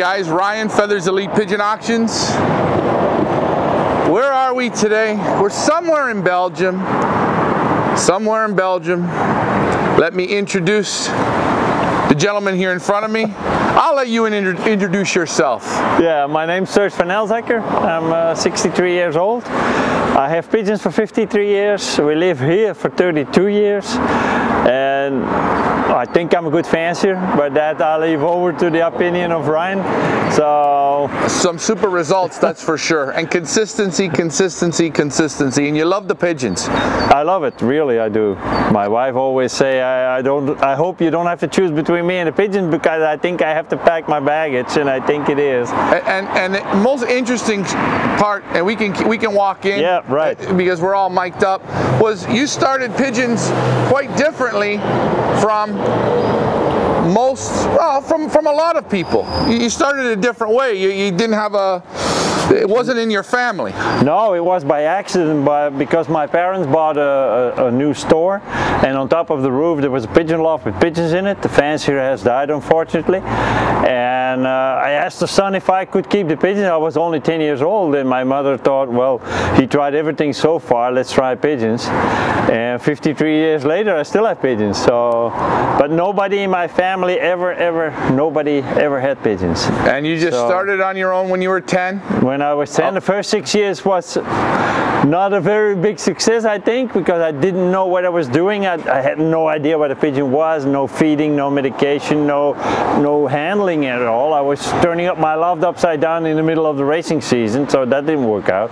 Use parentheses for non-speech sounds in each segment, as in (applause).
Guys, Ryan Feathers Elite Pigeon Auctions. Where are we today? We're somewhere in Belgium. Somewhere in Belgium. Let me introduce the gentleman here in front of me. I'll let you introduce yourself. Yeah, my name's Serge van Elsacker. I'm uh, 63 years old. I have pigeons for 53 years. We live here for 32 years. And I think I'm a good fancier, but that I leave over to the opinion of Ryan. So some super results, that's for sure. And consistency, consistency, consistency. And you love the pigeons. I love it, really, I do. My wife always say, I, I don't. I hope you don't have to choose between me and the pigeons because I think I have to pack my baggage, and I think it is. And and, and the most interesting part, and we can we can walk in. Yeah, right. Because we're all mic'd up. Was you started pigeons quite differently from most, well, from, from a lot of people. You started a different way. You, you didn't have a, it wasn't in your family. No, it was by accident but because my parents bought a, a, a, new store and on top of the roof there was a pigeon loft with pigeons in it. The fancier has died unfortunately. And uh, I asked the son if I could keep the pigeons. I was only 10 years old and my mother thought, well, he tried everything so far, let's try pigeons. And 53 years later I still have pigeons. So, but nobody in my family ever, ever, nobody ever had pigeons. And you just so, started on your own when you were 10? When when I was 10. Oh. The first six years was not a very big success, I think, because I didn't know what I was doing. I, I, had no idea what a pigeon was, no feeding, no medication, no, no handling at all. I was turning up my loft upside down in the middle of the racing season, so that didn't work out.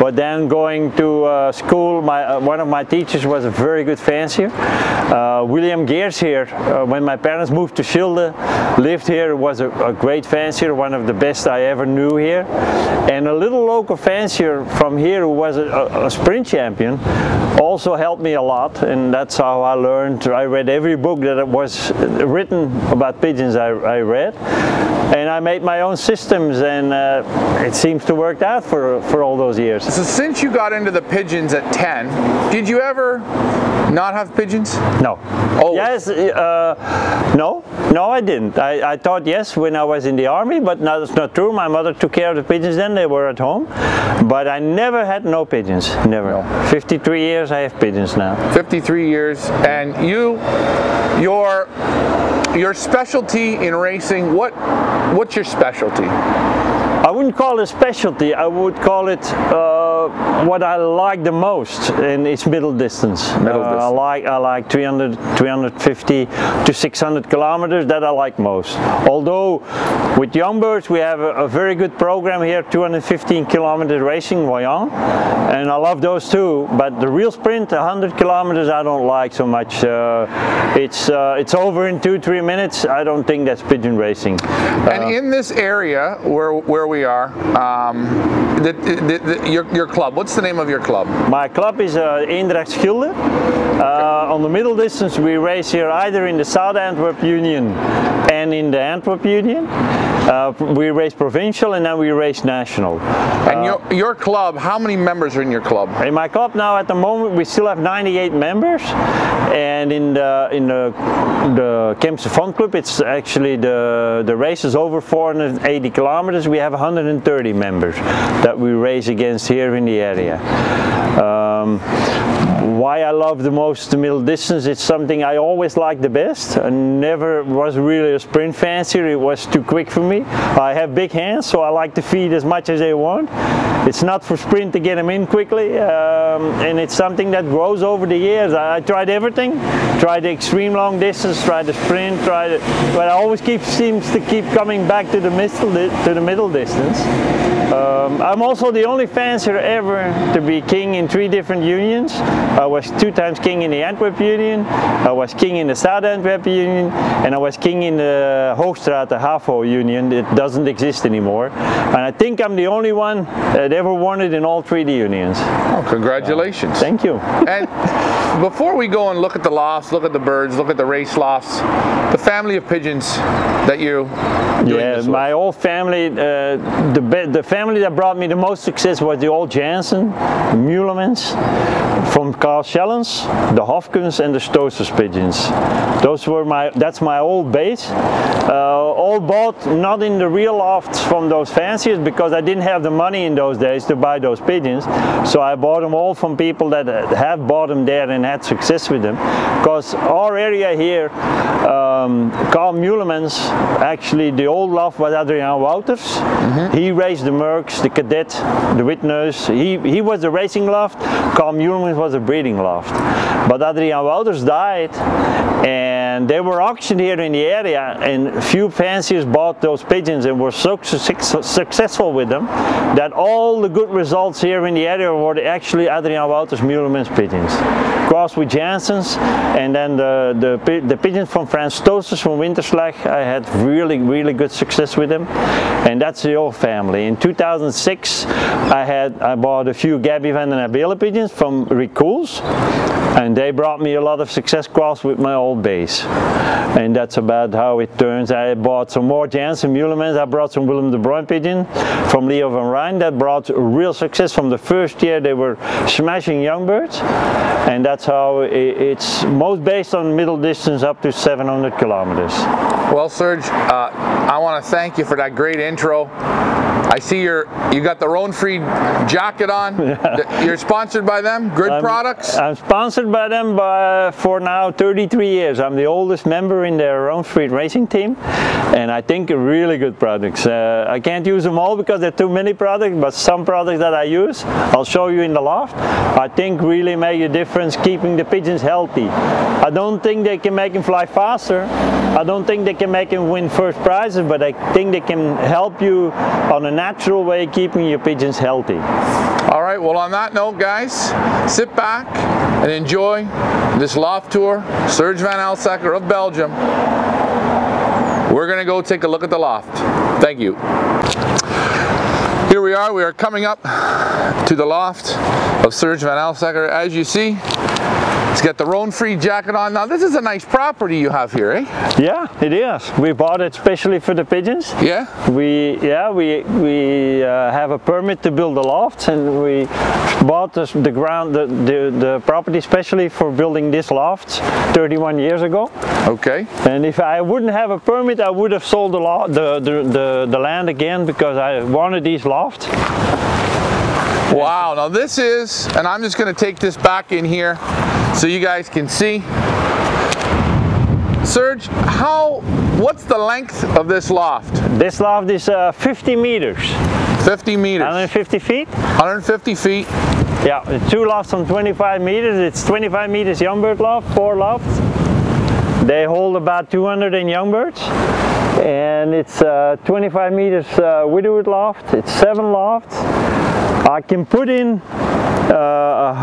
But then going to uh, school, my, uh, one of my teachers was a very good fancier. Uh, William Geers here, uh, when my parents moved to Schilde, lived here, was a, a great fancier, one of the best I ever knew here. And a little local fancier from here who was a, a, sprint champion also helped me a lot and that's how I learned. I read every book that was written about pigeons I, I read and I made my own systems and uh, it seems to work out for, for all those years. So since you got into the pigeons at 10, did you ever not have pigeons? No. Oh. Yes, uh, no, no I didn't. I, I thought yes when I was in the army, but now that's not true. My mother took care of the pigeons then, they were at home. But I never had no pigeons, never. No. 53 years I have pigeons now. 53 years, and you, your, your specialty in racing, what, what's your specialty? I wouldn't call it a specialty, I would call it uh, what I like the most and it's middle distance. Middle uh, distance. I like I like 300, 350 to 600 kilometers, that I like most. Although with young birds we have a, a very good program here, 215 kilometer racing voyant, and I love those too, but the real sprint, 100 kilometers, I don't like so much. Uh, it's, uh, it's over in two, three minutes, I don't think that's pigeon racing. And uh, in this area where, where we we are. Um, the, the, the, your, your club, what's the name of your club? My club is uh, Eendracht Schilde. Uh, on the middle distance we race here either in the South Antwerp Union and in the Antwerp Union. Uh, we race provincial and then we race national. And your, uh, your club, how many members are in your club? In my club now at the moment we still have 98 members and in the in the, the Fun Club it's actually the, the race is over 480 kilometers. We have 130 members that we race against here in the area. Um, why I love the most the middle distance, it's something I always liked the best. I never was really a sprint fancier, it was too quick for me. I have big hands, so I like to feed as much as they want. It's not for sprint to get them in quickly, um, and it's something that grows over the years. I, I, tried everything, tried the extreme long distance, tried the sprint, tried it, but I always keep seems to keep coming back to the middle, to the middle distance. Um, I'm also the only fancier ever to be king in three different unions. Was two times king in the Antwerp Union, I was king in the South Antwerp Union, and I was king in the Hoogstraat, the HAVO Union. It doesn't exist anymore. And I think I'm the only one that ever won it in all three the unions. Oh, congratulations. Uh, thank you. (laughs) and before we go and look at the lofts, look at the birds, look at the race lofts, the family of pigeons that you Yeah, my whole family, uh, the, the family that brought me the most success was the old Jansen, Meulemans, from Carl Schellens, the Hofkens and the Stoosters pigeons. Those were my, that's my old base. Uh, all bought not in the real lofts from those fanciers because I didn't have the money in those days to buy those pigeons. So I bought them all from people that have bought them there and had success with them. Because our area here, um, Carl Meulemans, actually the old loft was Adrian Wouters. He raised the Mercs, the Cadet, the Witness. He, he was the racing loft. Carl Meulemans was a breeding loft. But Adrian Wouters died and they were auctioned here in the area and few fanciers bought those pigeons and were so suc- successful with them that all the good results here in the area were actually Adrian Wouters Meulemans pigeons. Crossed with Janssens and then the, the, the pigeons from Frans Stoosters from Winterslag, I had really, really good success with them. And that's the old family. In 2006, I had I bought a few Gabby van den Abele pigeons from Rick And they brought me a lot of success cross with my old base. And that's about how it turns. I bought some more Jansen Meulemans I brought some Willem de Bruin pigeon from Leo van Rijn. That brought real success from the first year they were smashing young birds. And that's how it's most based on middle distance up to 700 kilometers. Well, Serge, uh, I want to thank you for that great intro. I see you're you got the Röhnfried jacket on. (laughs) You're sponsored by them. Good I'm- products. I'm sponsored by them by, for now 33 years. I'm the oldest member in their Röhnfried racing team, and I think really good products. Uh, I can't use them all because there are too many products, but some products that I use, I'll show you in the loft, I think really make a difference keeping the pigeons healthy. I don't think they can make them fly faster. I don't think they can make them win first prizes, but I think they can help you on a natural way keeping your pigeons healthy. All right. Well, on that note, guys, sit back and enjoy this loft tour. Serge Van Elsacker of Belgium. We're gonna go take a look at the loft. Thank you. Here we are. We are coming up to the loft of Serge Van Elsacker. As you see, he's got the Röhnfried jacket on. Now, this is a nice property you have here, eh? Yeah, it is. We bought it specially for the pigeons. Yeah. We yeah we we uh, have a permit to build a loft and we bought the, the ground the, the the property specially for building this loft 31 years ago. Okay. And if I wouldn't have a permit, I would have sold the lo- the, the the the land again because I wanted these lofts. Wow, now this is, and I'm just gonna take this back in here so you guys can see. Serge, how, what's the length of this loft? This loft is uh, 50 meters, 50 meters, 150 feet. 150 feet. Yeah, two lofts on 25 meters. It's 25 meters young bird loft, four lofts. They hold about 200 in young birds. And it's uh, 25 meters uh, widowhood loft. It's seven lofts. I can put in uh,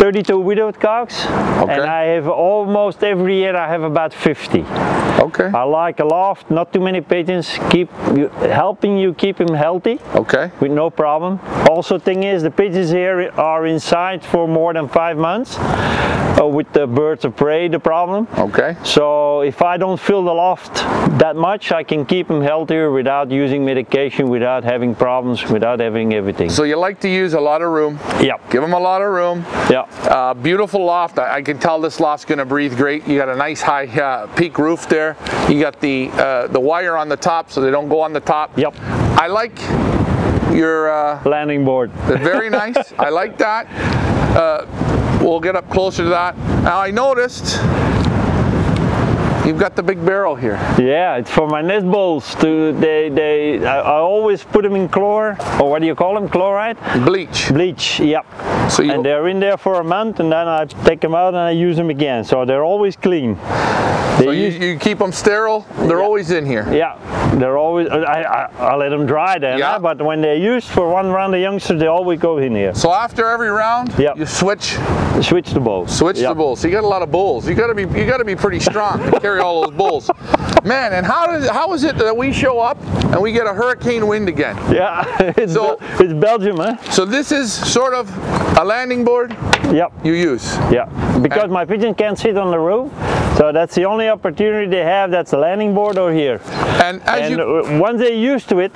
132 widowed cocks. Okay. And I have almost every year I have about 50. Okay, I like a loft, not too many pigeons, keep you, helping you keep them healthy okay, with no problem. Also thing is the pigeons here are inside for more than five months uh, with the birds of prey the problem. okay. So if I don't fill the loft that much I can keep them healthier without using medication, without having problems, without having everything. So you like to use a lot of room, yeah, give them a lot of room. yeah, Uh, beautiful loft. I, I can tell this loft's gonna breathe great. You got a nice high uh, peak roof there. You got the uh, the wire on the top so they don't go on the top. yep. I like your uh, Landing board. very (laughs) nice. I like that. Uh, we'll get up closer to that. Now I noticed you've got the big barrel here. Yeah, it's for my nest bowls. To they they I, I always put them in chlor or what do you call them? Chloride. Bleach. Bleach, yep. So you and they're in there for a month and then I take them out and I use them again. So they're always clean. They so you, you keep them sterile. They're Yeah. always in here. yeah, they're always, I, I, I let them dry then, Yeah. huh? but when they're used for one round of youngsters, they always go in here. So after every round, Yep. you switch Switch the bowls. switch Yep. the bulls. So you got a lot of bulls. You got to be you got to be pretty strong to carry all those bulls. Man, and how does how is it that we show up and we get a hurricane wind again? Yeah, (laughs) it's, So- Bel- it's Belgium, huh? So this is sort of a landing board Yep. you use. Yeah, because my pigeon can't sit on the roof, so that's the only opportunity they have. That's the landing board or here. And and you once they're used to it,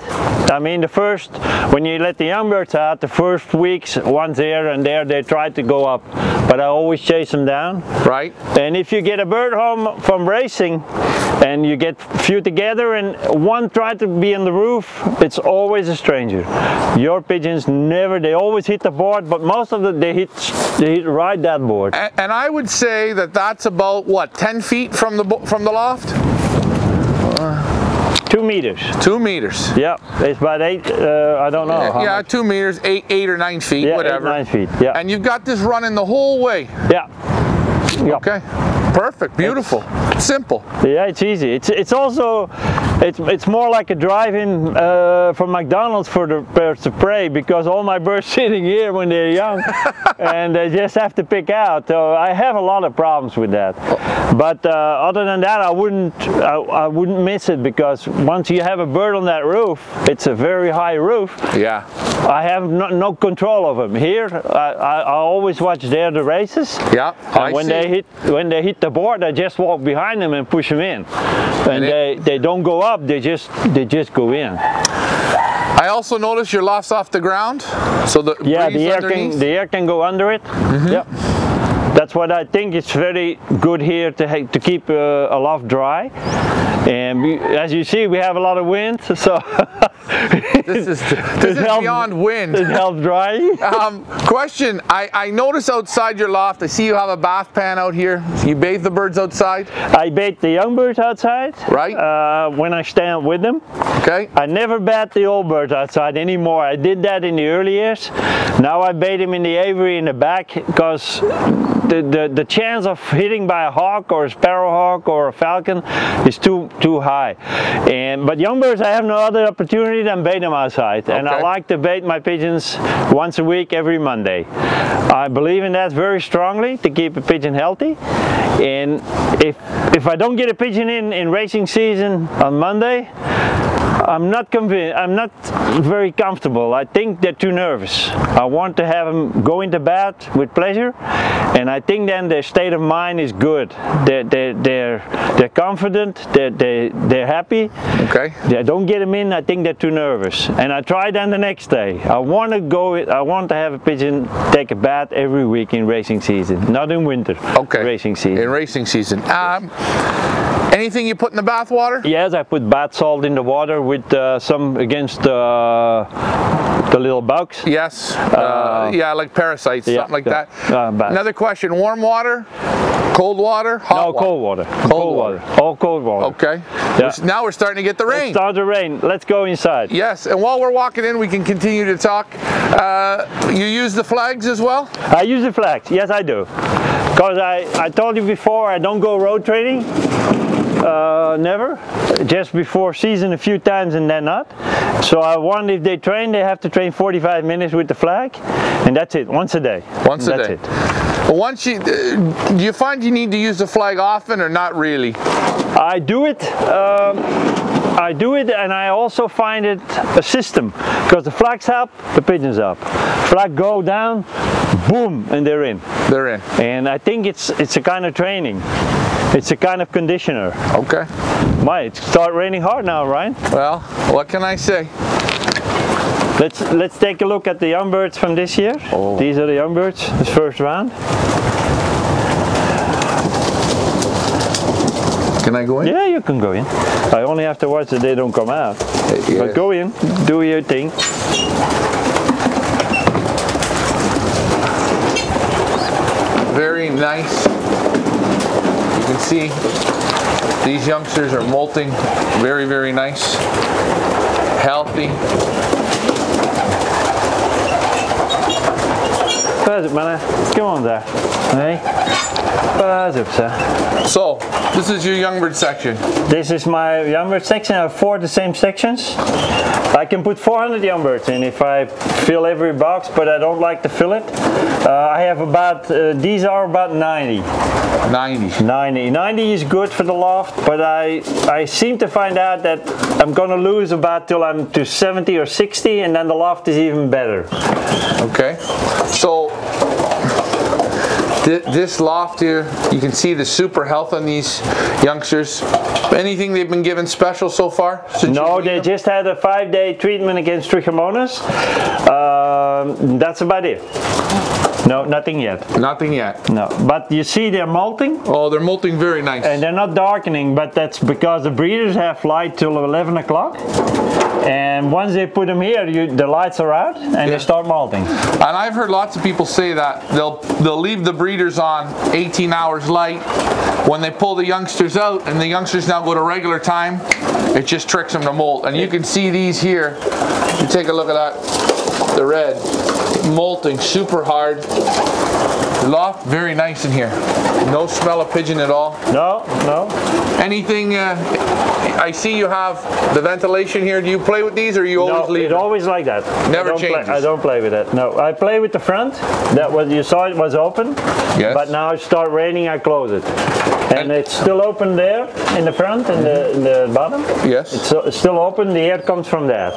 I mean, the first when you let the young birds out, the first weeks, once here and there, they try to go up, but I always chase them down. right, And if you get a bird home from racing, and you get few together and one try to be on the roof, it's always a stranger. Your pigeons never, they always hit the board, but most of hit, they hit right that board. And, and I would say that that's about, what, 10 feet from the, from the loft? Two meters. Two meters. Yeah, it's about eight, uh, I don't know. how yeah, two meters, eight, eight or nine feet, Yeah, eight, whatever. nine feet, yeah. And you've got this running the whole way. Yeah. Yeah. Okay. Perfect. Beautiful. Simple. Yeah, it's easy. It's it's also it's it's more like a drive-in uh, from McDonald's for the birds of prey because all my birds (laughs) sitting here when they're young, (laughs) and they just have to pick out. So I have a lot of problems with that. But uh, other than that, I wouldn't I, I wouldn't miss it because once you have a bird on that roof, it's a very high roof. Yeah. I have no, no control of them. Here, I, I, I always watch there the races. Yeah. I And when see. they hit when they hit the board, I just walk behind them and push them in, and, And it- they they don't go up. They just they just go in. I also notice your loft's off the ground, so the Yeah, the air underneath. can the air can go under it. Mm-hmm. Yeah. That's what I think is very good here to to keep uh, a loft dry. And we, as you see, we have a lot of wind, (laughs) so This is this (laughs) is beyond wind. it helps drying. (laughs) Um, question: I, I notice outside your loft. I see you have a bath pan out here. You bathe the birds outside, I bathe the young birds outside. Right. Uh, when I stand with them. okay? I never bat the old birds outside anymore. I did that in the early years. Now I bait them in the aviary in the back because the, the, the chance of hitting by a hawk or a sparrowhawk or a falcon is too too high. And but young birds I have no other opportunity than bait them outside. And I like to bait my pigeons once a week every Monday. I believe in that very strongly to keep a pigeon healthy. And if if I don't get a pigeon in in racing season on Monday, I'm not convinced. I'm not very comfortable. I think they're too nervous. I want to have them go into bed with pleasure, and I think then their state of mind is good. They're they're they're, they're confident. They're they they're happy. Okay. They don't get them in. I think they're too nervous. And I try then the next day. I want to go. I want to have a pigeon take a bath every week in racing season, not in winter. Okay. Racing season. In racing season. Um, anything you put in the bath water? Yes, I put bath salt in the water with uh, some against uh, the little bugs. Yes. Uh, yeah, like parasites, yeah, something like yeah. that. Uh. Another question: warm water, cold water, hot No, water? cold water. Cold water. All cold water. Okay. Yeah. We're- Now we're starting to get the rain. Start to rain. Let's go inside. Yes, and while we're walking in, we can continue to talk. Uh, you use the flags as well? I use the flags. Yes, I do. Because I, I told you before, I don't go road trading. Uh, never. Just before season a few times and then not. So I want if they train, they have to train 45 minutes with the flag, and that's it. Once a day. Once a that's day. it. Once you, uh, do you find you need to use the flag often or not really? I do it. Um, I do it, and I also find it a system because the flags up, the pigeons up. Flag go down, boom, and they're in. They're in. And I think it's it's a kind of training. It's a kind of conditioner. Okay. Might start raining hard now, Ryan. Well, what can I say? Let's let's take a look at the young birds from this year. Oh. These are the young birds, this first round. Can I go in? Yeah, you can go in. I only have to watch that they don't come out. Uh, yeah. But go in, do your thing. Nice. You can see these youngsters are molting very, very nice. Healthy. Op mannen, come on there. Hey, pas op ze. So, this is your young bird section. This is my young bird section. I have four the same sections. I can put 400 young birds in if I fill every box, but I don't like to fill it. Uh, I have about, uh, these are about 90. 90. 90. 90 is good for the loft, but I, I seem to find out that I'm gonna lose about till I'm to 70 or 60, and then the loft is even better. Okay. So, Th- This loft here, you can see the super health on these youngsters. Anything they've been given special so far? No, they them? just had a five-day treatment against trichomonas. Um, that's about it. No, nothing yet. Nothing yet. No, but you see they're molting. Oh, they're molting very nice. And they're not darkening, but that's because the breeders have light till 11 o'clock. And once they put them here, you, the lights are out and Yeah. they start molting. And I've heard lots of people say that they'll they'll leave the breeders on 18 hours light. When they pull the youngsters out and the youngsters now go to regular time, it just tricks them to molt. And you can see these here. You take a look at that, the red, molting super hard. The loft very nice in here. No smell of pigeon at all. No, no. Anything? Uh, I see you have the ventilation here. Do you play with these, or you always No, leave? it them? always like that. Never I changes. Play, I don't play with that. No, I play with the front. That was you saw it was open. Yes. But now it start raining, I close it, and, And- it's still open there in the front and the, in the bottom. Yes. It's, so- it's still open. The air comes from that.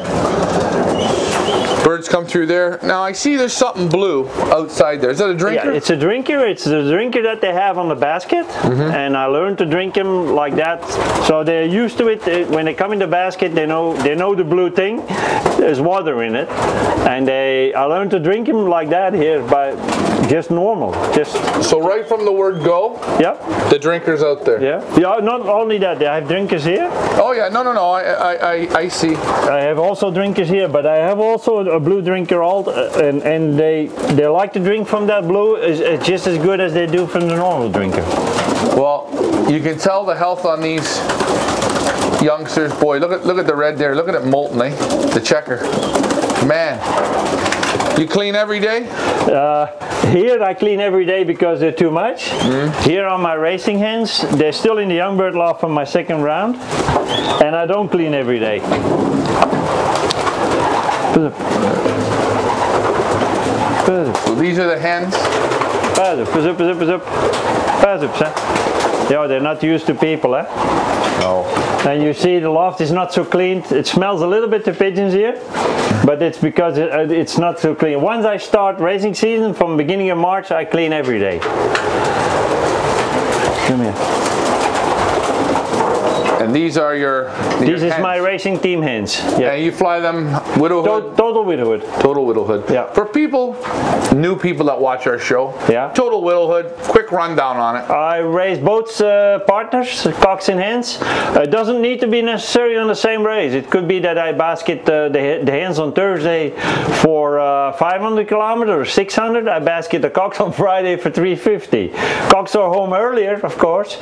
Birds come through there. Now I see there's something blue outside there. Is that a drinker? Yeah, it's a drinker. It's the drinker that they have on the basket, Mm-hmm. and I learned to drink them like that. So they're used to it. When they come in the basket, they know they know the blue thing. There's water in it, and they I learned to drink them like that here by just normal. Just So right from the word go, yeah, the drinker's out there. yeah, yeah. Not only that, I have drinkers here. Oh yeah, no, no, no. I, I, I, I see. I have also drinkers here, but I have also a blue drinker uh, and and they they like to drink from that blue is is just as good as they do from the normal drinker. Well, you can tell the health on these youngsters. Boy, look at look at the red there. Look at it molten, eh? The checker. Man, you clean every day. Here I clean every day because they're too much. Here on my racing hens, they're still in the young bird loft from my second round, and I don't clean every day. So these are the hens. pas op, pas op, pas op, pas op. Pas op, hè. Yeah, they're not used to people, eh? No. And you see the loft is not so clean. It smells a little bit to pigeons here, but it's because it, uh, it's not so clean. Once I start racing season, from beginning of March, I clean every day. Come here. These are your. This is my racing team hens. Yeah. And you fly them widowhood. To- total widowhood. Total widowhood. Yeah. For people, new people that watch our show. Yeah. Total widowhood. Quick rundown on it. I raise both uh, partners, cocks and hens. Uh, It doesn't need to be necessarily on the same race. It could be that I basket uh, the, the hens on Thursday for uh, 500 kilometers or 600. I basket the cocks on Friday for 350. Cocks are home earlier, of course,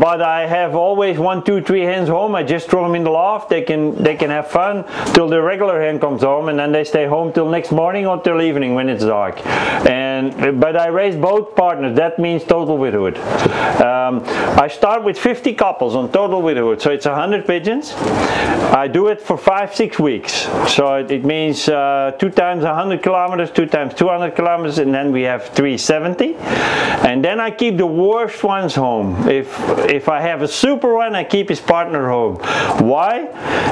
but I have always one, two, three home. I just throw them in the loft. They can they can have fun till the regular hen comes home, and then they stay home till next morning or till evening when it's dark. And but I raise both partners. That means total widowhood. Um, I start with 50 couples on total widowhood, so it's 100 pigeons. I do it for five, six weeks. So it, it means uh, two times 100 kilometers, two times 200 kilometers, and then we have 370. And then I keep the worst ones home. If if I have a super one, I keep his partner home. Why?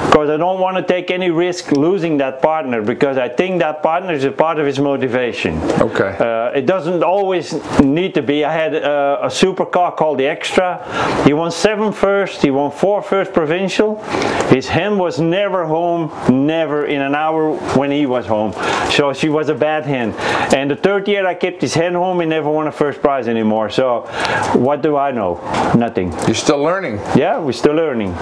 Because I don't want to take any risk losing that partner because I think that partner is a part of his motivation. Okay. Uh, it doesn't always need to be. I had uh, a super car called the Extra. He won seven first. He won four first provincial. His hen was never home, never in an hour when he was home. So she was a bad hen. And the third year I kept his hen home. He never won a first prize anymore. So what do I know? Nothing. You're still learning. Yeah, we're still learning.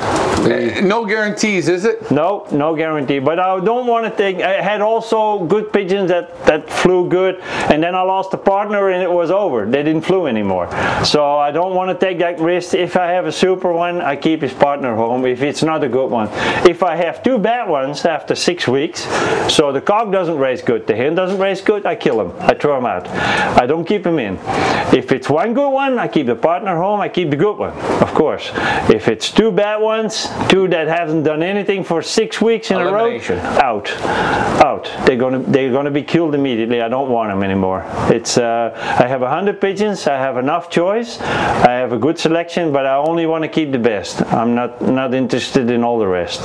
Eh, No guarantees, is it? No, no guarantee. But I don't want to take. I had also good pigeons that that flew good, and then I lost a partner and it was over. They didn't flew anymore. So I don't want to take that risk. If I have a super one, I keep his partner home. If it's not a good one, if I have two bad ones after six weeks, so the cock doesn't raise good, the hen doesn't raise good, I kill him. I throw him out. I don't keep him in. If it's one good one, I keep the partner home. I keep the good one, of course. If it's two bad ones, two that haven't done anything for six weeks in a row, out, out. They're gonna they're gonna be killed immediately. I don't want them anymore. It's uh, I have a hundred pigeons. I have enough choice. I have a good selection, but I only want to keep the best. I'm not not interested in all the rest.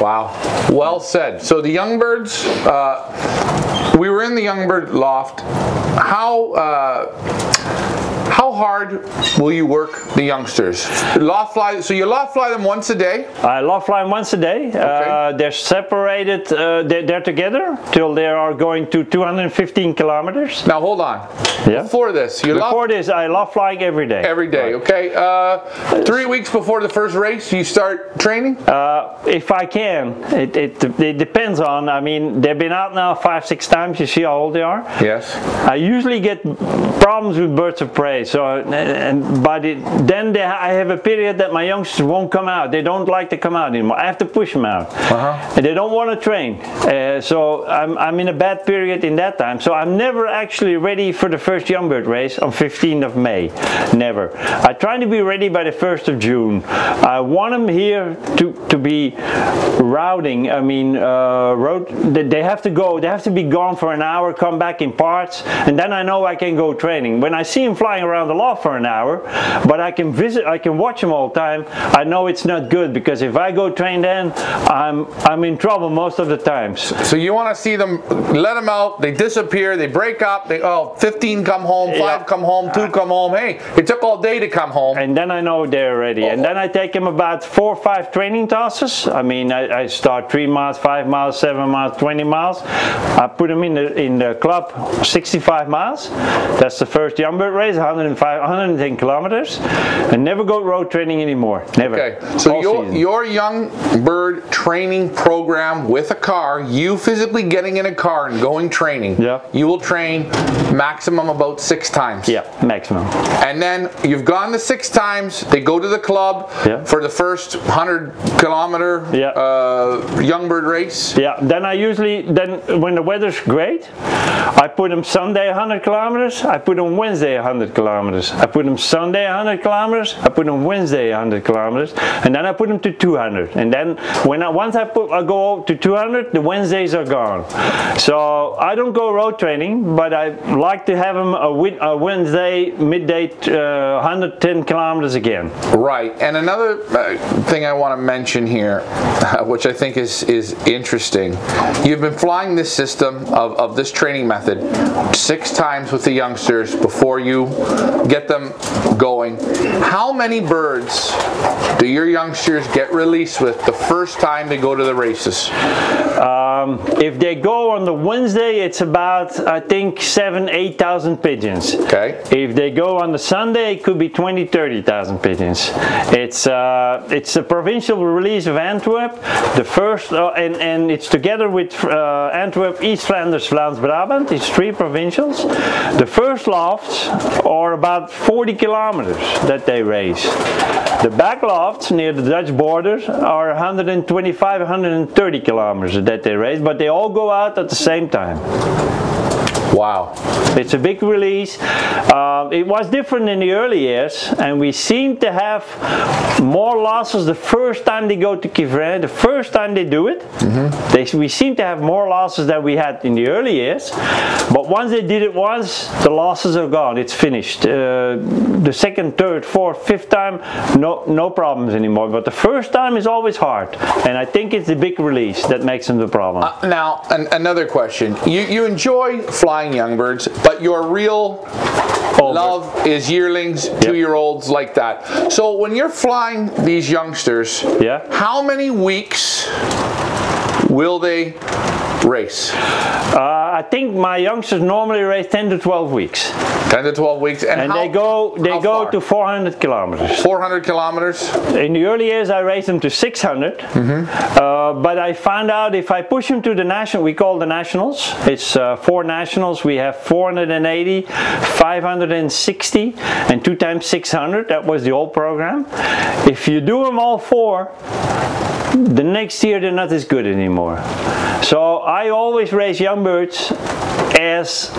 Wow. Well said. So the young birds, uh, we were in the young bird loft. How uh, how hard will you work the youngsters? Loft fly, so you loft fly them once a day? I loft fly them once a day. Okay. Uh, they're separated, uh, they're, they're, together till they are going to 215 kilometers. Now hold on. Yeah. Before this, you Before this, I loft flying every day. Every day, right. okay. Uh, three weeks before the first race, you start training? Uh, if I can. It, it, it depends on, I mean, they've been out now five, six times. You see how old they are? Yes. I usually get problems with birds of prey so and but it, then they, I have a period that my youngsters won't come out. They don't like to come out anymore. I have to push them out, uh-huh. and they don't want to train. Uh, so I'm, I'm in a bad period in that time. So I'm never actually ready for the first young bird race on 15th of May. Never. I try to be ready by the 1st of June. I want them here to to be routing. I mean, uh, road. They have to go. They have to be gone for an hour. Come back in parts, and then I know I can go training. When I see them flying around the loft for an hour, but I can visit, I can watch them all the time. I know it's not good because if I go train then, I'm I'm in trouble most of the times. So you want to see them, let them out, they disappear, they break up, they oh 15 come home, five yeah. come home, two uh, come home. Hey, it took all day to come home. And then I know they're ready. Oh. And then I take them about four or five training tosses. I mean, I, I start three miles, five miles, seven miles, 20 miles. I put them in the in the club 65 miles. That's the first young bird race, 105, 110 kilometers, and never go road training anymore. Never. Okay, so your, your young bird training program with a car, you physically getting in a car and going training, yeah. you will train maximum about six times. Yeah, maximum. And then you've gone the six times, they go to the club yeah. for the first 100 kilometer yeah. uh, young bird race. Yeah, then I usually, then when the weather's great, I put them Sunday 100 kilometers, I put them Wednesday 100 kilometers. I put them Sunday 100 kilometers, I put them Wednesday 100 kilometers, and then I put them to 200. And then when I, once I put I go to 200, the Wednesdays are gone. So I don't go road training, but I like to have them a, a Wednesday midday uh, 110 kilometers again. Right. And another uh, thing I want to mention here, (laughs) which I think is is interesting, you've been flying this system of, of this training method six times with the youngsters before you get them going. How many birds do your youngsters get released with the first time they go to the races? Um, if they go on the Wednesday, it's about I think seven, eight thousand pigeons. Okay. If they go on the Sunday, it could be 20, 30,000 pigeons. It's uh, it's a provincial release of Antwerp, the first, uh, and and it's together with uh, Antwerp, East Flanders, Vlaams Brabant. It's three provincials. The first lofts are about 40 kilometers that they raise. The back lofts near the Dutch borders are 125, 130 kilometers that they raise, but they all go out at the same time. Wow. It's a big release. Uh, it was different in the early years, and we seem to have more losses the first time they go to Quievrain, the first time they do it. Mm-hmm. They, we seem to have more losses than we had in the early years. But once they did it once, the losses are gone. It's finished. Uh, the second, third, fourth, fifth time, no, no problems anymore. But the first time is always hard, and I think it's the big release that makes them the problem. Uh, now, an- another question. You, you enjoy flying young birds, but your real oh, love is yearlings, yep. two-year-olds like that. So when you're flying these youngsters, yeah. how many weeks will they race? Uh, I think my youngsters normally race 10 to 12 weeks. 10 to 12 weeks, and, and how, they go they go far? to 400 kilometers. 400 kilometers. In the early years, I raced them to 600, mm-hmm. uh, but I found out if I push them to the national, we call the nationals. It's uh, four nationals. We have 480, 560, and two times 600. That was the old program. If you do them all four, the next year they're not as good anymore. So I always raise young birds as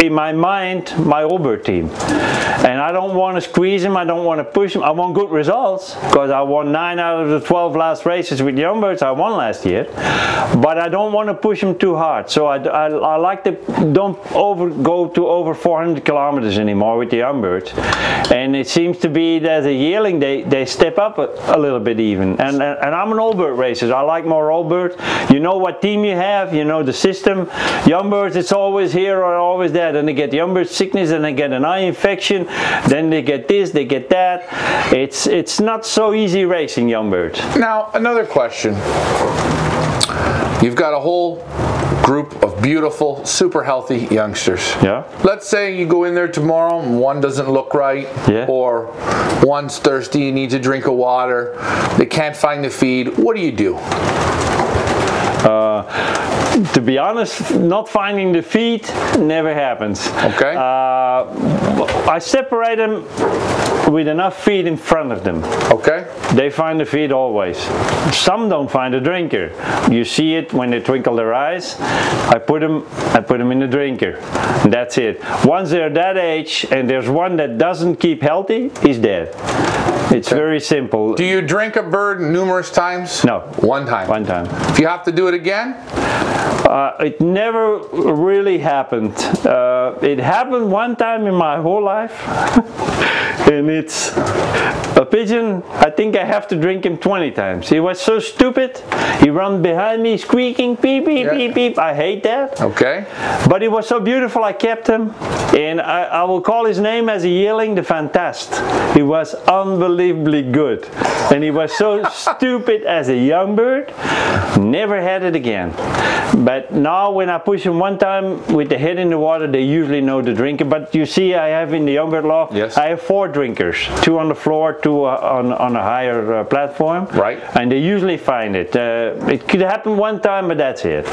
in my mind my old bird team. And I don't want to squeeze them I don't want to push them I want good results because I won 9 out of the 12 last races with young birds. I won last year. But I don't want to push them too hard. So I, I, I like to don't over go to over 400 kilometers anymore with the young birds. And it seems to be that the yearling they, they step up a, a little bit even. And, and, and I'm an old bird racer I like more old birds. You know what team you have, you know, the system. Young birds, it's always here or always there. Then they get young bird sickness, and they get an eye infection. Then they get this, they get that. It's it's not so easy racing young birds. Now, another question. You've got a whole group of beautiful, super healthy youngsters. Yeah. Let's say you go in there tomorrow and one doesn't look right, Yeah. or one's thirsty, you need to drink of water, they can't find the feed. What do you do? To be honest, not finding the feed never happens. Okay. Uh, I separate them with enough feed in front of them. Okay? They find the feed always. Some don't find a drinker. You see it when they twinkle their eyes. I put them, I put them in the drinker. And that's it. Once they're that age and there's one that doesn't keep healthy, he's dead. It's very simple. Do you drink a bird numerous times? No. One time. One time. If you have to do it again, Uh, it never really happened. Uh, it happened one time in my whole life, (laughs) and it's a pigeon. I think I have to drink him 20 times. He was so stupid. He ran behind me squeaking, beep, beep, Yeah. beep, beep. I hate that. okay? But he was so beautiful, I kept him. And I, I will call his name as a yearling the Fantast. He was unbelievably good. And he was so (laughs) stupid as a young bird. Never had it again. But now when I push him one time with the head in the water, they usually know the drinker. But you see, I have in the young bird law, Yes. I have four drinkers. Two on the floor, two uh, on, on a higher uh, platform. Right. And they usually find it. Uh, it could happen one time, but that's it.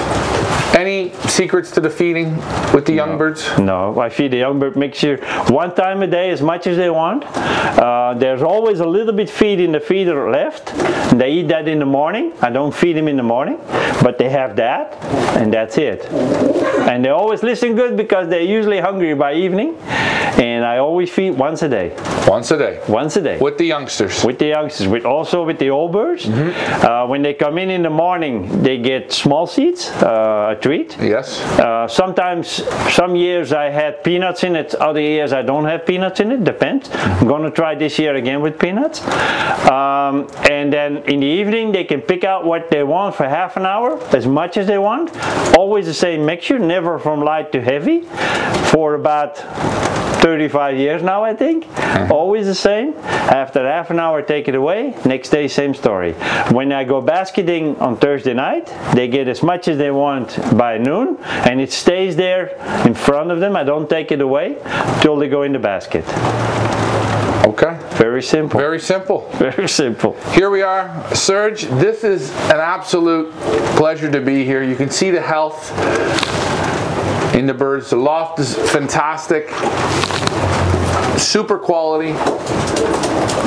Any secrets to the feeding with the young birds? No, I feed the young bird mixture one time a day as much as they want. Uh, there's always a little bit feed in the feeder left. They eat that in the morning. I don't feed them in the morning, but they have that, and that's it. And they always listen good because they're usually hungry by evening. And I always feed once a day, Once a day. once a day. With the youngsters. With the youngsters, with also with the old birds. Uh, when they come in in the morning, they get small seeds, uh, a treat. yes. Uh, sometimes, some years I had peanuts in it, other years I don't have peanuts in it, depends. I'm gonna try this year again with peanuts. Um, and then in the evening they can pick out what they want for half an hour, as much as they want. Always the same mixture, never from light to heavy, for about 35 years now I think. Always the same. After half an hour take it away, next day same story. When I go basketing on Thursday night, they get as much as they want by noon and it stays there in front of them. I don't take it away till they go in the basket. Okay. Very simple. Very simple. (laughs) Very simple. Here we are, Serge. This is an absolute pleasure to be here. You can see the health in the birds. The loft is fantastic. Super quality.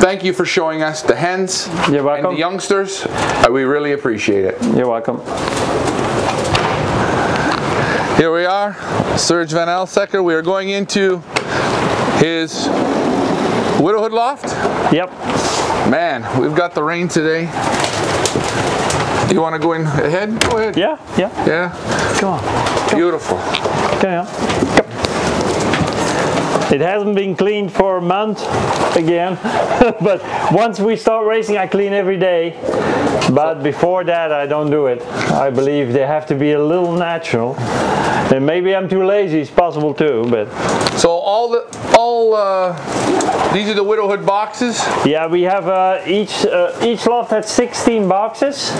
Thank you for showing us the hens You're and welcome. the youngsters. Uh, We really appreciate it. You're welcome. Here we are, Serge Van Elsacker. We are going into his widowhood loft. Yep. Man, we've got the rain today. Do you want to go in ahead? Go ahead. Yeah, yeah. Yeah. Come on. Beautiful. Come on. It hasn't been cleaned for a month again, (laughs) but once we start racing, I clean every day. But before that, I don't do it. I believe they have to be a little natural. And maybe I'm too lazy. It's possible too, but So all the all uh, these are the widowhood boxes. yeah, we have uh, each uh, each loft has 16 boxes,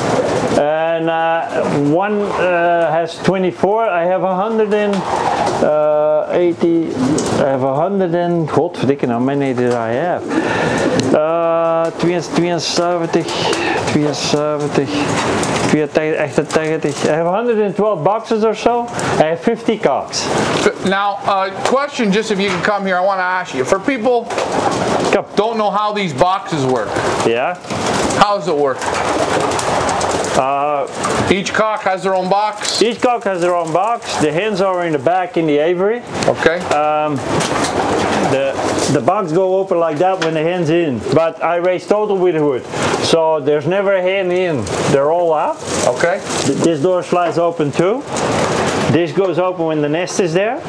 and uh, one uh, has 24. I have 180. I have 100 and godverdikke, how many did I have? Uh, 72, 72, 73, 88. I have 112 boxes or so. I have 50 cocks. Now, uh, question, just if you can come here, I want to ask you. For people Come. don't know how these boxes work. Yeah. How does it work? Uh, Each cock has their own box. each cock has their own box. The hens are in the back in the aviary. Okay. the the box go open like that when the hen's in. But I race total widowhood so there's never a hen in. They're all out Okay. This door slides open too. This goes open when the nest is there.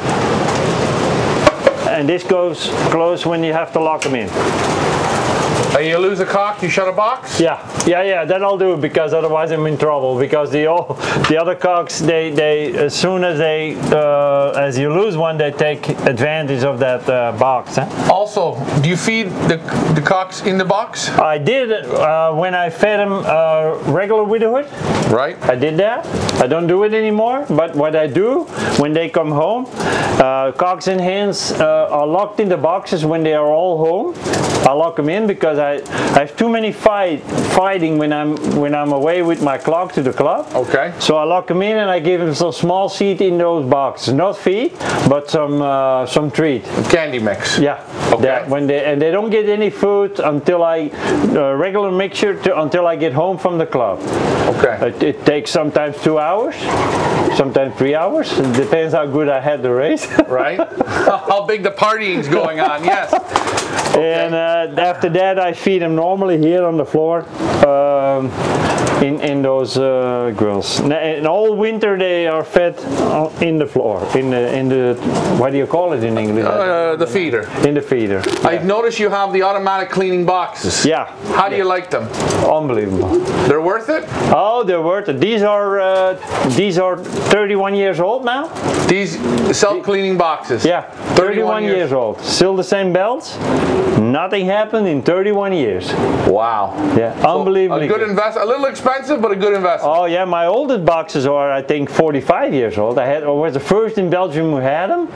And this goes closed when you have to lock them in Uh, you lose a cock, you shut a box? Yeah, yeah, yeah. Then I'll do it because otherwise I'm in trouble. Because the all, the other cocks, they, they as soon as they uh, as you lose one, they take advantage of that uh, box. Huh? Also, do you feed the, the cocks in the box? I did uh, when I fed them uh, regular widowhood. Right. I did that. I don't do it anymore. But what I do when they come home, uh, cocks and hens uh, are locked in the boxes when they are all home. I lock them in because I, I have too many fight fighting when I'm when I'm away with my clock to the club. Okay. So I lock them in and I give them some small seed in those boxes, not feed, but some uh, some treat. Candy mix. Yeah. Okay. That when they and they don't get any food until I uh, regular mixture to, until I get home from the club. Okay. It, it takes sometimes two hours, sometimes three hours. It depends how good I had the race. right? (laughs) (laughs) How big the partying's going on, yes. And uh, after that, I feed them normally here on the floor um, in in those uh, grills. And all winter they are fed uh, in the floor, in the in the what do you call it in English? Uh, the feeder. in the feeder. I notice you have the automatic cleaning boxes. Yeah, How do you like them? unbelievable. They're worth it? Oh, they're worth it. These are uh, these are 31 years old now. These self-cleaning boxes. Yeah, 31, years. old. Still the same belts. Nothing happened in 31 years. Wow. Yeah, unbelievably A good good. invest. A little expensive, but a good investment. Oh yeah, my oldest boxes are I think 45 years old. I had I was the first in Belgium who had them,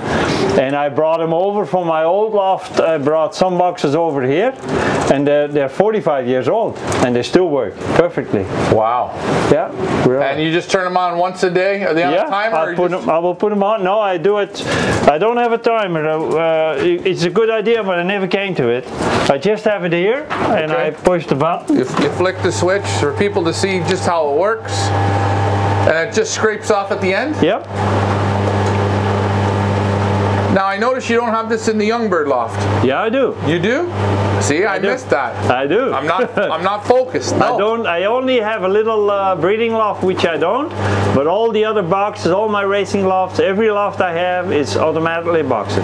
and I brought them over from my old loft. I brought some boxes over here, and they're, they're 45 years old, and they still work perfectly. Wow. Yeah, really. And you just turn them on once a day? Are they on yeah, a timer? or I put them, I will put them on. No, I do it. I don't have a timer. Uh, it's a good idea, but I never came to it. I just have it here, and I push the button. You, you flick the switch for people to see just how it works. And it just scrapes off at the end. Yep. Now I notice you don't have this in the Youngbird loft. Yeah, I do. You do? See, I, do. missed that. I do. I'm not. (laughs) I'm not focused. No. I don't. I only have a little uh, breeding loft, which I don't. But all the other boxes, all my racing lofts, every loft I have is automatically boxed.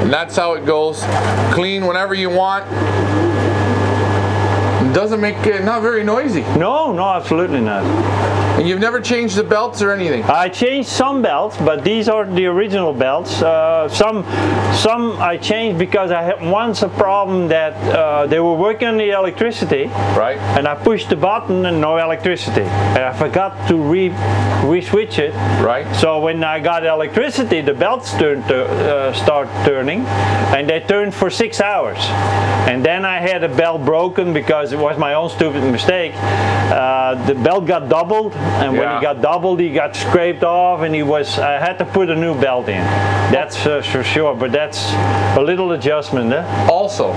And that's how it goes. Clean whenever you want. Doesn't make it not very noisy. No, no, absolutely not. And you've never changed the belts or anything. I changed some belts, but these are the original belts. Uh, some, some I changed because I had once a problem that uh, they were working on the electricity, Right. and I pushed the button and no electricity, and I forgot to re, re-switch it. Right. So when I got electricity, the belts turned to, uh, start turning, and they turned for six hours. And then I had a belt broken because it was my own stupid mistake. Uh, the belt got doubled, and when Yeah. he got doubled, he got scraped off, and he was. I had to put a new belt in. That's uh, for sure, but that's a little adjustment. Eh? Also,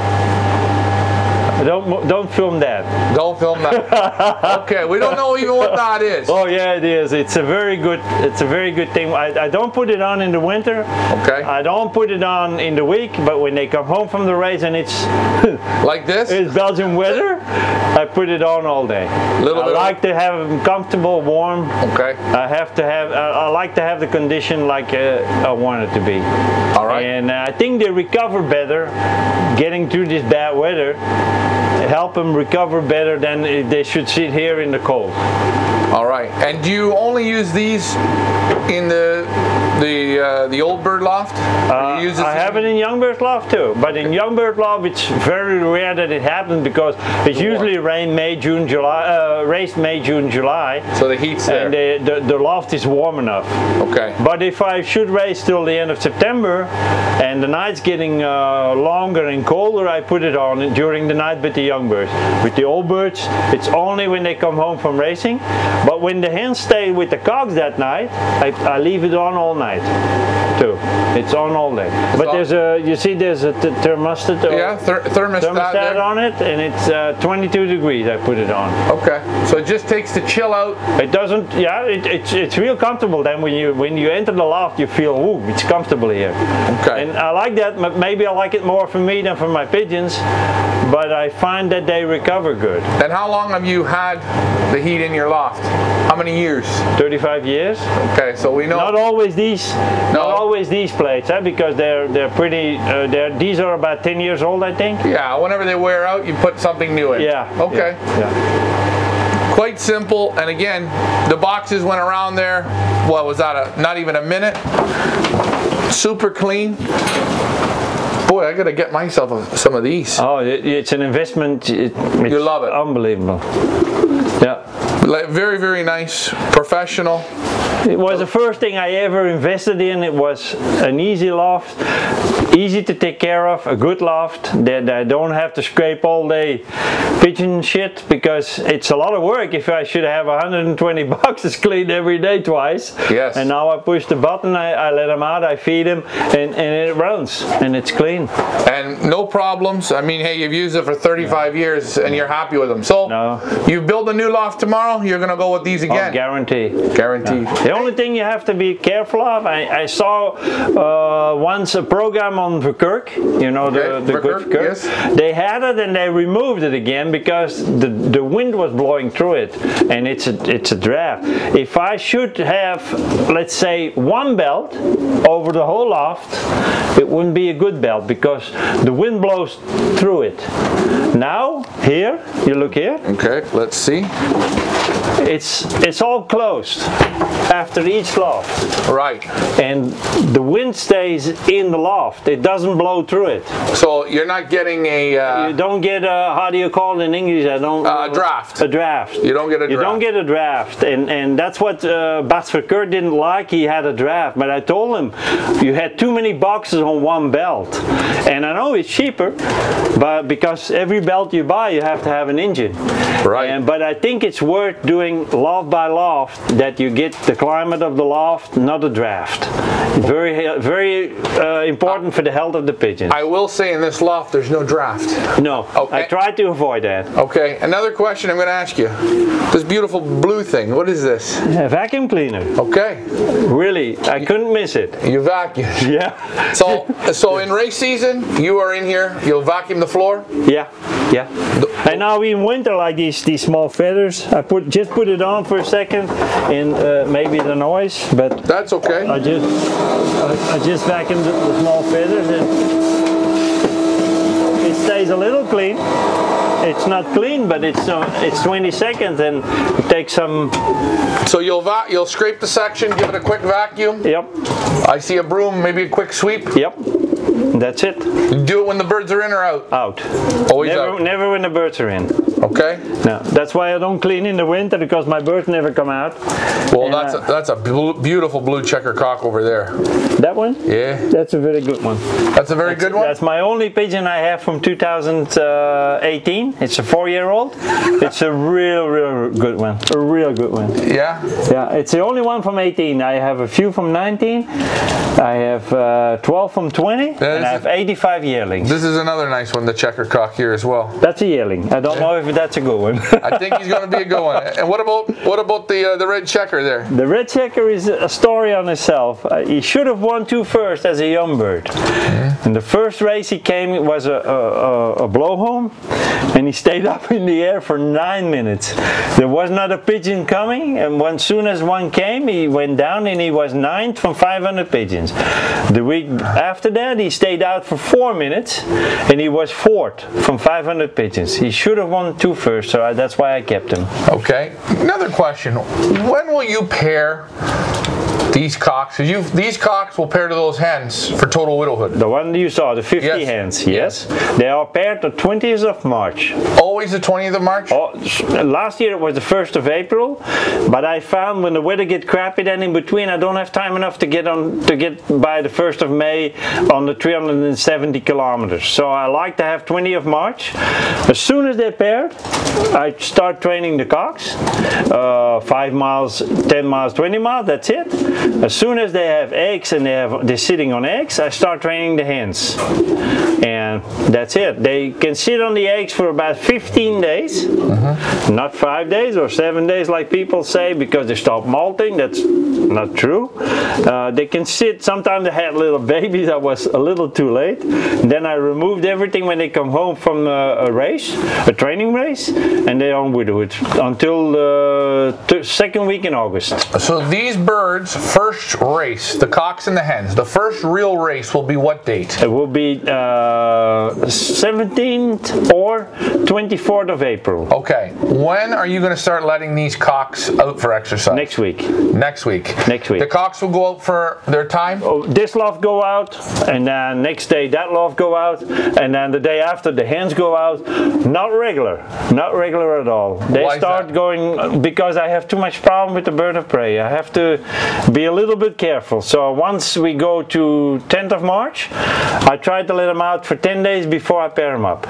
Don't don't film that. don't film that. (laughs) okay, we don't know even what that is. Oh yeah, it is. It's a very good. It's a very good thing. I, I don't put it on in the winter. Okay. I don't put it on in the week, but when they come home from the race and it's (laughs) Like this? it's Belgian weather, I put it on all day. Little I bit like to have them comfortable, warm. Okay. I have to have. I, I like to have the condition like uh, I want it to be. All right. And uh, I think they recover better, getting through this bad weather. Help them recover better than if they should sit here in the cold. All right. And do you only use these in the the uh, the old bird loft? Or you use this Uh, I have it in Youngbird Loft too, but in young bird Loft it's very rare that it happens because it's usually rain May, June, July, uh, race May, June, July, So the heat's there. and the, the, the loft is warm enough. okay. But if I should race till the end of September and the night's getting uh, longer and colder, I put it on during the night with the young birds. With the old birds, it's only when they come home from racing. But when the hens stay with the cogs that night, I, I leave it on all night too. It's on all day. But all- there's a, you see, there's a th- thermostat. Yeah, ther- thermostat, Thermostat on it, and it's uh, 22 degrees. I put it on. Okay. So it just takes to chill out. It doesn't. Yeah, it, it's it's real comfortable. Then when you when you enter the loft, you feel ooh, it's comfortable here. Okay. And I like that. Maybe I like it more for me than for my pigeons, but I find that they recover good. Then how long have you had the heat in your loft? How many years? 35 years. Okay, so we know. Not always these these, No. not always these plates, huh? because they're they're pretty. Uh, they're these are about 10 years old, I think. Yeah, whenever they wear out, you put something new in. Yeah. Okay. Yeah. yeah. Quite simple. And again, the boxes went around there. What was that? A, not even a minute. Super clean. Boy, I gotta get myself a, some of these. Oh, it, it's an investment. It, it's love it. Unbelievable. Yeah. Like, very, very nice, professional. It was the first thing I ever invested in. It was an easy loft, easy to take care of, a good loft that I don't have to scrape all day pigeon shit because it's a lot of work if I should have 120 (laughs) boxes cleaned every day twice. Yes. And now I push the button, I, I let them out, I feed them, and, and it runs and it's clean. And no problems. I mean, hey, you've used it for 35 years and you're happy with them. So, No. you build a new loft tomorrow, you're gonna go with these again. Oh, again. guarantee. Guaranteed. The only thing you have to be careful of, I, I saw uh, once a program on Verkerk, you know, the, Okay, the good Verkerk, Verkerk. yes. They had it and they removed it again because the, the wind was blowing through it and it's a, it's a draft. If I should have, let's say, one belt over the whole loft, it wouldn't be a good belt because the wind blows through it. Now, here, you look here, Okay, let's see. it's, it's all closed after each loft Right. and the wind stays in the loft. It doesn't blow through it. So you're not getting a. You Uh, don't get a how do you call it in English? I don't. A draft. A draft. You don't get a You don't draft. get a draft, and and that's what uh, Bas Verkerk didn't like. He had a draft, but I told him you had too many boxes on one belt, and I know it's cheaper, but because every belt you buy, you have to have an engine. Right. And, but I think it's worth doing loft by loft that you get the climate of the loft, not a draft. Very very uh, important for the health of the pigeons. I will say in this loft, there's no draft. no, Okay. I try to avoid that. Okay, another question I'm gonna ask you. This beautiful blue thing, what is this? A vacuum cleaner. Okay, Really, I couldn't miss it. you vacuum. Yeah. So, so in race season, you are in here, you'll vacuum the floor? Yeah. Yeah. And now in winter, like these these small feathers, I put just put it on for a second, and uh, maybe the noise, but That's okay. I just I, I just vacuum the, the small feathers, and it stays a little clean. It's not clean, but it's uh, it's 20 seconds, and it takes some. So you'll va- you'll scrape the section, give it a quick vacuum. Yep. I see a broom, maybe a quick sweep. Yep. That's it. Do it when the birds are in or out. Out. Always Never, out. never when the birds are in. Okay. No, that's why I don't clean in the winter because my birds never come out. Well, And, that's a, uh, that's a blue, beautiful blue checker cock over there. That one? Yeah, That's a very good one. that's a very good one. That's my only pigeon I have from 2018. It's a four-year-old. It's a real, real good one. A real good one. Yeah. Yeah, it's the only one from 18. I have a few from 19. I have uh, 12 from 20, and I have 85 yearlings. This is another nice one, the checker cock here as well. That's a yearling. I don't know if that's a good one. I think he's going to be a good one. (laughs) And what about what about the uh, the red checker there? The red checker is a story on itself. Uh, he should have won two first as a young bird. And the first race he came it was a, a, a, a blow home, and he stayed (laughs) up in the air for nine minutes. There was not a pigeon coming, and when soon as one came, he went down and he was ninth from 500 pigeons. The week after that, he stayed out for four minutes, and he was fourth from 500 pigeons. He should have won two first, so I, that's why I kept him. Okay. Another question. When will you pair these cocks? you these cocks will pair to those hens for total widowhood. The one you saw, the 50 Yes. hands, yes. They are paired the 20th of March. Always the 20th of March. Oh, last year it was the 1st of April, but I found when the weather get crappy, then in between I don't have time enough to get on to get by the 1st of May on the 370 kilometers. So I like to have 20th of March. As soon as they're paired, I start training the cocks. Uh, five miles, 10 miles, 20 miles. That's it. As soon as they have eggs and they have they're sitting on eggs, I start training the hens, and that's it. They can sit on the eggs for about 15 days, not five days or seven days like people say because they stop molting. That's not true. Uh, they can sit. Sometimes they had little (laughs) babies. I was a little too late. Then I removed everything when they come home from a, a race, a training race, and they're on widowhood until the th- second week in August. So these birds first race, the cocks and the hens, the first real race will be what date? It will be uh, 17th or 24th of April. Okay. When are you going to start letting these cocks out for exercise? Next week. Next week. Next week. The cocks will go out for their time? Oh, this loft go out, and then next day that loft go out, and then the day after the hens go out. Not regular, not regular at all. They Why start going because I have too much problem with the bird of prey. I have to be a little bit careful. So once we go to 10th of March, I try to let them out for 10 days before I pair them up.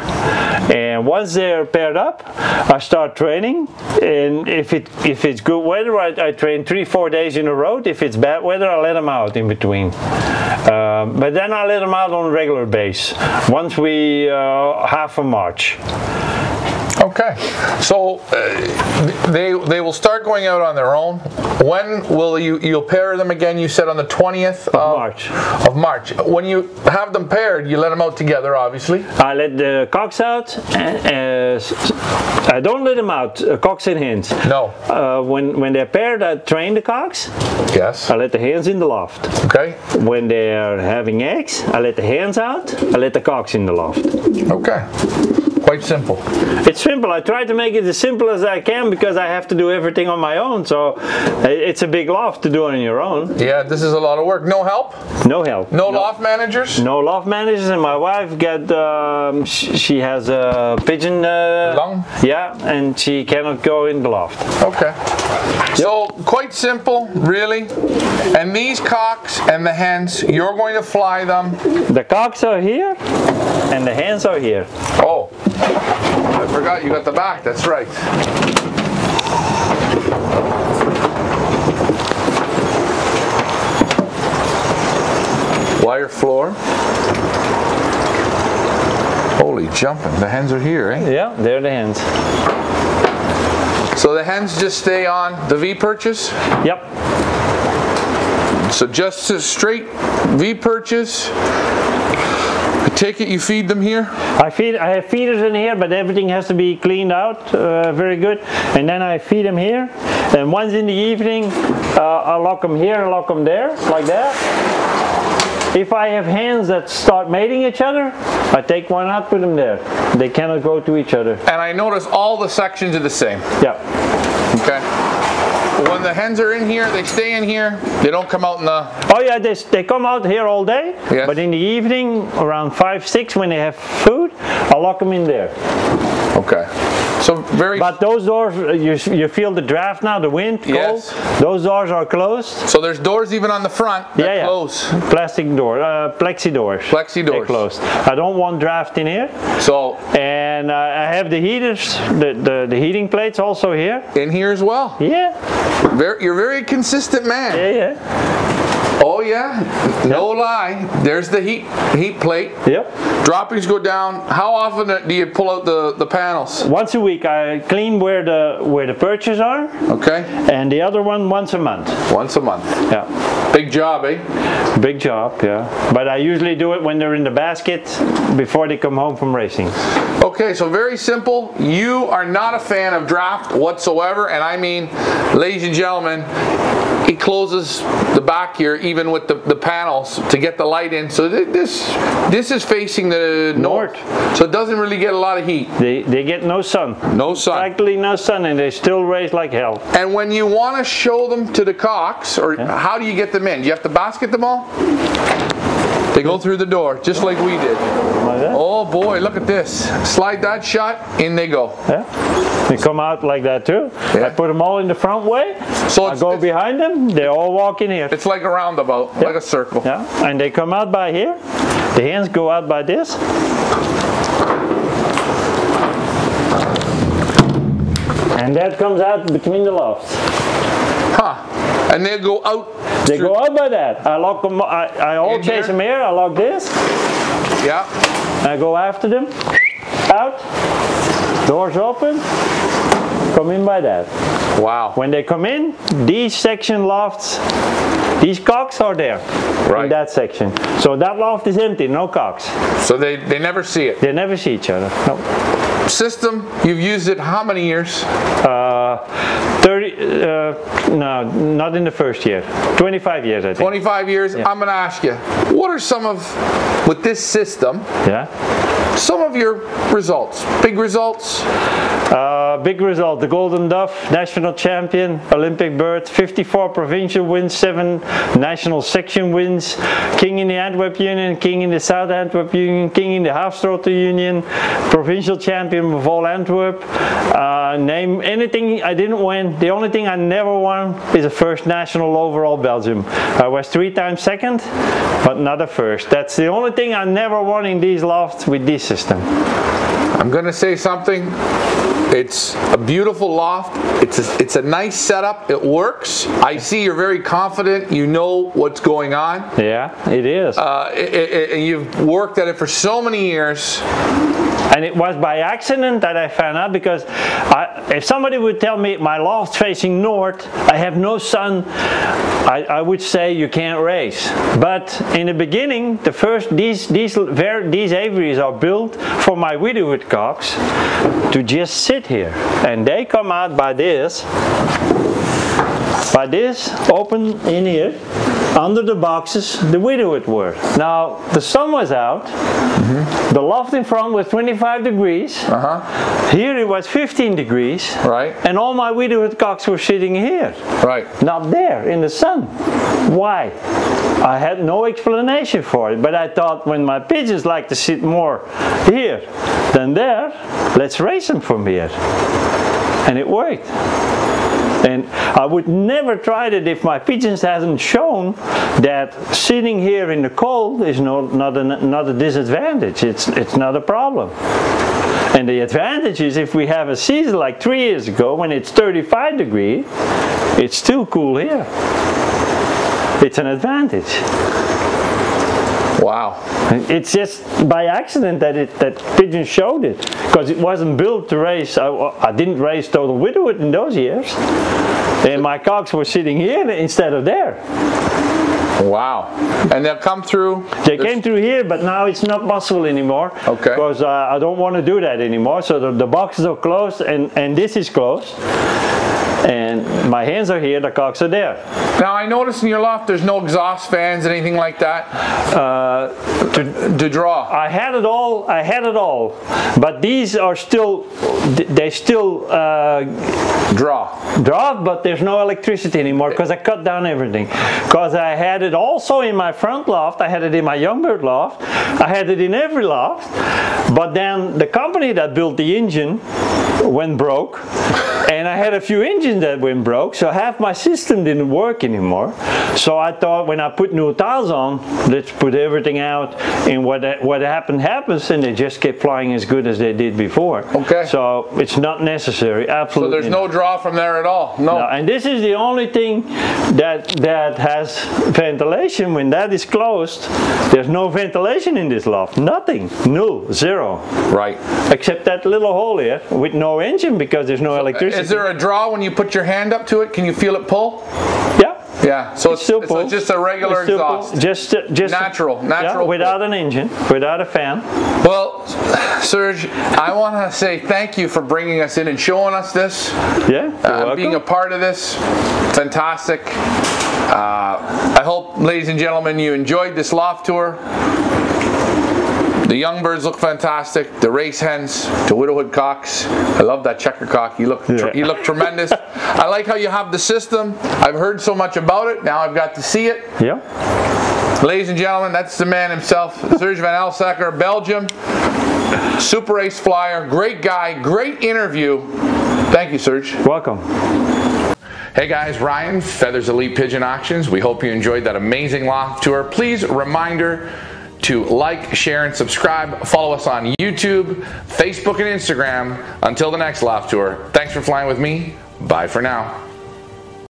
And once they're paired up, I start training. And if it if it's good weather, I, I train three four days in a row. If it's bad weather, I let them out in between. Um, but then I let them out on a regular base once we uh, half of March. Okay. So uh, they they will start going out on their own. When will you you'll pair them again? You said on the 20th of, March. Of March. When you have them paired, you let them out together, obviously. I let the cocks out. And, uh, I don't let them out, uh, cocks and hens. No. Uh, when when they're paired, I train the cocks. Yes. I let the hens in the loft. Okay. When they're having eggs, I let the hens out. I let the cocks in the loft. Okay. Quite simple. It's simple. I try to make it as simple as I can because I have to do everything on my own. So it's a big loft to do it on your own. Yeah, this is a lot of work. No help? No help. No, loft managers? No loft managers, and my wife got. Um, sh- she has a pigeon uh, Lung? Yeah, and she cannot go in the loft. Okay. So quite simple, really. And these cocks and the hens, you're going to fly them. The cocks are here, and the hens are here. Oh, I forgot you got the back. That's right. Wire floor. Holy jumping. The hens are here, eh? Yeah, they're the hens. So the hens just stay on the V perches? Yep. So just a straight V perches. Take it you feed them here? I feed. I have feeders in here, but everything has to be cleaned out uh, very good. And then I feed them here. And once in the evening, uh, I lock them here and lock them there, like that. If I have hens that start mating each other, I take one out, put them there. They cannot go to each other. And I notice all the sections are the same. Yeah. Okay. When the hens are in here, they stay in here. They don't come out in the. Oh yeah, they, they come out here all day. Yes. But in the evening, around five, six, when they have food, I lock them in there. Okay. So very. But those doors, you, you feel the draft now, the wind, cold. Yes. Those doors are closed. so there's doors even on the front that yeah, yeah. close. Plastic door, uh, plexi doors. Plexi doors. They're closed. I don't want draft in here. So And uh, I have the heaters, the, the, the heating plates also here. in here as well. Yeah, Very, you're a very consistent man. yeah, yeah. Oh yeah. No lie. There's the heat heat plate. Yep. Droppings go down. How often do you pull out the the panels? Once a week I clean where the where the perches are, Okay. and the other one once a month. Once a month. Yeah. Big job, eh? Big job, yeah. But I usually do it when they're in the basket before they come home from racing. Okay, so very simple. You are not a fan of draft whatsoever, and I mean, ladies and gentlemen, he closes the back here even with the, the panels to get the light in. So th- this this is facing the north, North. so it doesn't really get a lot of heat. They they get no sun. No sun. Practically no sun, and they still race like hell. And when you want to show them to the cocks, or how do you get them in? Do you have to basket them all? They go through the door, just like we did. Like. Oh boy, look at this. Slide that shut, in they go. Yeah. They come out like that too. Yeah. I put them all in the front way. So I go behind them. They all walk in here. It's like a roundabout, like a circle. Yeah. And they come out by here. The hands go out by this. And that comes out between the lofts. Huh. And they go out. They go out by that. I lock them. I, I all In chase here? them here. I lock this. Yeah. I go after them. Out. Doors open. Come in by that. Wow. When they come in, these section lofts, these cocks are there Right. in that section. So that loft is empty, no cocks. So they, they never see it. They never see each other. No. System, you've used it how many years? Uh, 30, uh, no, not in the first year. 25 years, I think. 25 years. Yeah. I'm going to ask you, what are some of, with this system, Yeah. some of your results? Big results? Uh, big result, the Golden Dove, national champion, Olympic bird, 54 provincial wins, 7 national section wins, king in the Antwerp Union, king in the South Antwerp Union, king in the Halfstrotter Union, provincial champion of all Antwerp. Uh, name anything I didn't win. The only thing I never won is a first national overall Belgium. I was three times second, but not a first. That's the only thing I never won in these lofts with this system. I'm going to say something. It's a beautiful loft. It's a, it's a nice setup. It works. I see you're very confident. You know what's going on. Yeah, it is. Uh, it- it- and you've worked at it for so many years. And it was by accident that I found out because I, if somebody would tell me my loft's facing north, I have no sun, I, I would say you can't race. But in the beginning, the first these these these aviaries are built for my widowhood cocks to just sit here, and they come out by this, by this open in here. Under the boxes, the widowhood were. Now the sun was out, the loft in front was 25 degrees. Uh-huh. Here it was 15 degrees. Right. And all my widowhood cocks were sitting here. Right. Not there in the sun. Why? I had no explanation for it, but I thought when my pigeons like to sit more here than there, let's raise them from here. And it worked. And I would never try it if my pigeons hasn't shown that sitting here in the cold is no, not, a, not a disadvantage. It's, it's not a problem. And the advantage is if we have a season like three years ago when it's 35 degree, it's still cool here. It's an advantage. Wow. (laughs) It's just by accident that it that pigeon showed it because it wasn't built to race. I, I didn't race total widowhood in those years, and my cocks were sitting here instead of there. Wow. And they'll come through. They came through here, but now it's not possible anymore. Okay. Because uh, I don't want to do that anymore. So the, the boxes are closed, and and this is closed, and my hands are here. The cocks are there. Now I notice in your loft there's no exhaust fans, anything like that, Uh, to, to draw. I had it all. I had it all, but these are still. They still uh, Draw. draft, but there's no electricity anymore because I cut down everything. Because I had it also in my front loft, I had it in my Youngbird loft, I had it in every loft. But then the company that built the engine went broke, and I had a few engines that went broke, so half my system didn't work anymore. So I thought when I put new tiles on, let's put everything out, and what what happened happens, and they just kept flying as good as they did before. Okay. So it's not necessary. Absolutely so there's not. no draw from there at all. No. No, and this is the only thing that that has ventilation. When that is closed, there's no ventilation in this loft. Nothing. no Zero. Right. Except that little hole here with no engine because there's no electricity. Is there a draw when you put your hand up to it? Can you feel it pull? yeah. Yeah. So it's, Still so it's just a regular It's exhaust. Just, uh, just Natural, yeah, natural without an engine, without a fan. Well, Serge, I want to say thank you for bringing us in and showing us this, Yeah. Uh, being a part of this. Fantastic. Uh, I hope, ladies and gentlemen, you enjoyed this loft tour. The young birds look fantastic. The race hens, the widowhood cocks. I love that checker cock. You look, Yeah. you look tremendous. I like how you have the system. I've heard so much about it. Now I've got to see it. yeah. Ladies and gentlemen, that's the man himself, Serge Van Elsacker, Belgium. Super ace flyer, great guy, great interview. Thank you, Serge. Welcome. Hey guys, Ryan, Feathers Elite Pigeon Auctions. We hope you enjoyed that amazing loft tour. Please, reminder to like, share, and subscribe. Follow us on YouTube, Facebook, and Instagram. Until the next loft tour, thanks for flying with me. Bye for now.